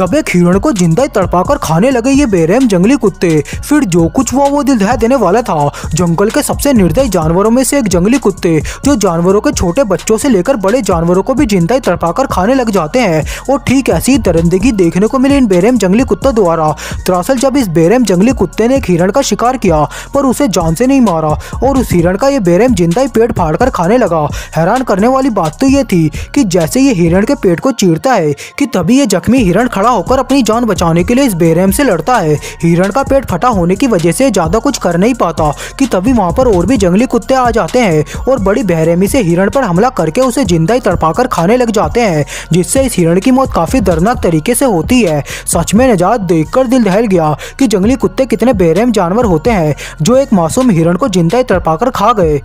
जब एक हिरण को ज़िंदा ही तड़पाकर खाने लगे ये बेरहम जंगली कुत्ते, फिर जो कुछ हुआ वो दिल दहा देने वाला था। जंगल के सबसे निर्दयी जानवरों में से एक जंगली कुत्ते, जो जानवरों के छोटे बच्चों से लेकर बड़े जानवरों को भी ज़िंदा ही तड़पाकर खाने लग जाते हैं। और ठीक ऐसी दरिंदगी देखने को मिली इन बेरहम जंगली कुत्तों द्वारा। दरअसल जब इस बेरहम जंगली कुत्ते ने एक हिरण का शिकार किया, पर उसे जान से नहीं मारा, और उस हिरण का ये बेरहम ज़िंदा ही पेट फाड़ कर खाने लगा। हैरान करने वाली बात तो ये थी कि जैसे ये हिरण के पेट को चीरता है, कि तभी ये जख्मी हिरण खड़ा होकर अपनी जान बचाने के लिए इस बेरहम से लड़ता है। हिरण का पेट फटा होने की वजह से ज़्यादा कुछ कर नहीं पाता कि तभी वहाँ पर और भी जंगली कुत्ते आ जाते हैं और बड़ी बेरहमी से हिरण पर हमला करके उसे ज़िंदा ही तड़पाकर खाने लग जाते हैं, जिससे इस हिरण की मौत काफ़ी दर्दनाक तरीके से होती है। सच में नजात देखकर दिल दहल गया कि जंगली कुत्ते कितने बेरहम जानवर होते हैं, जो एक मासूम हिरण को ज़िंदा ही तड़पाकर खा गए।